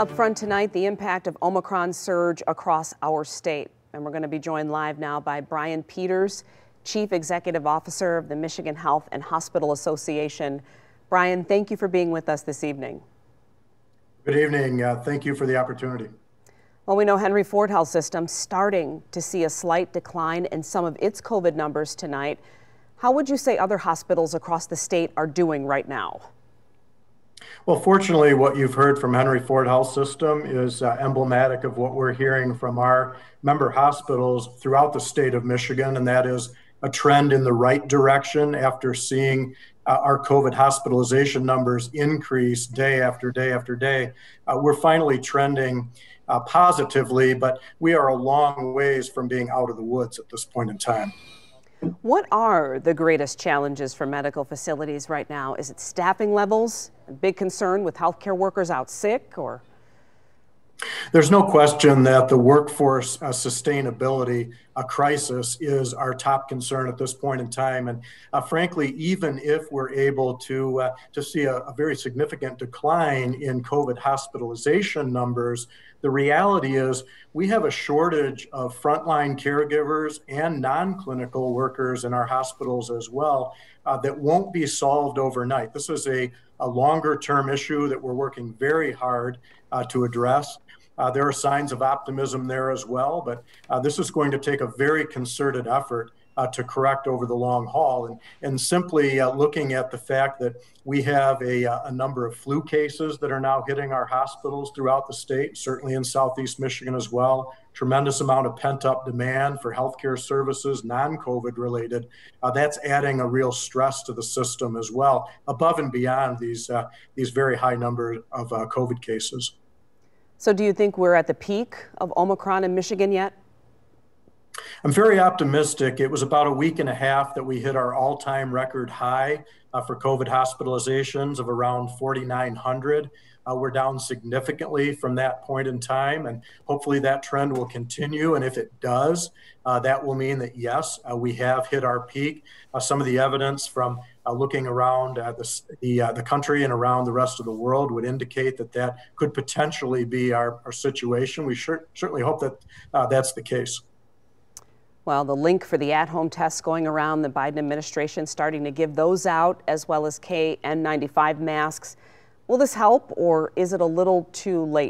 Up front tonight, the impact of Omicron surge across our state. And we're going to be joined live now by Brian Peters, Chief Executive Officer of the Michigan Health and Hospital Association. Brian, thank you for being with us this evening. Good evening. Uh, thank you for the opportunity. Well, we know Henry Ford Health System starting to see a slight decline in some of its COVID numbers tonight. How would you say other hospitals across the state are doing right now? Well, fortunately, what you've heard from Henry Ford Health System is uh, emblematic of what we're hearing from our member hospitals throughout the state of Michigan, and that is a trend in the right direction after seeing uh, our COVID hospitalization numbers increase day after day after day. Uh, we're finally trending uh, positively, but we are a long ways from being out of the woods at this point in time. What are the greatest challenges for medical facilities right now? Is it staffing levels? A big concern with healthcare workers out sick or? There's no question that the workforce uh, sustainability uh, crisis is our top concern at this point in time. And uh, frankly, even if we're able to, uh, to see a, a, very significant decline in COVID hospitalization numbers, the reality is we have a shortage of frontline caregivers and non clinical workers in our hospitals as well uh, that won't be solved overnight. This is a, a longer term issue that we're working very hard uh, to address. Uh, there are signs of optimism there as well, but uh, this is going to take a very concerted effort uh, to correct over the long haul. And, and simply uh, looking at the fact that we have a, uh, a, number of flu cases that are now hitting our hospitals throughout the state, certainly in southeast Michigan as well. Tremendous amount of pent up demand for healthcare services, non COVID related. Uh, that's adding a real stress to the system as well, above and beyond these, uh, these very high number of uh, COVID cases. So, do you think we're at the peak of Omicron in Michigan yet? I'm very optimistic. It was about a week and a half that we hit our all time record high uh, for COVID hospitalizations of around 4,900. Uh, we're down significantly from that point in time, and hopefully that trend will continue. And if it does, uh, that will mean that yes, uh, we have hit our peak. Uh, some of the evidence from uh, looking around the the, uh, the country and around the rest of the world would indicate that that could potentially be our, our situation. We sure, certainly hope that uh, that's the case. Well, the link for the at-home tests going around, the Biden administration starting to give those out, as well as KN95 masks. Will this help, or is it a little too late